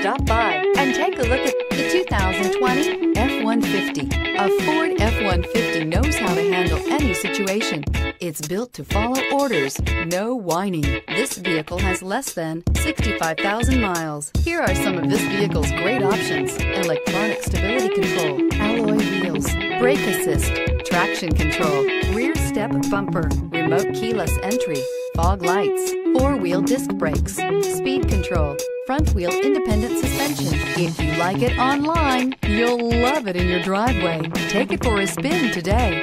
Stop by and take a look at the 2020 F-150. A Ford F-150 knows how to handle any situation. It's built to follow orders, no whining. This vehicle has less than 65,000 miles. Here are some of this vehicle's great options. Electronic stability control, alloy wheels, brake assist, traction control, rear step bumper, remote keyless entry, fog lights, four-wheel disc brakes, speed control, front wheel independent suspension. If you like it online, you'll love it in your driveway. Take it for a spin today.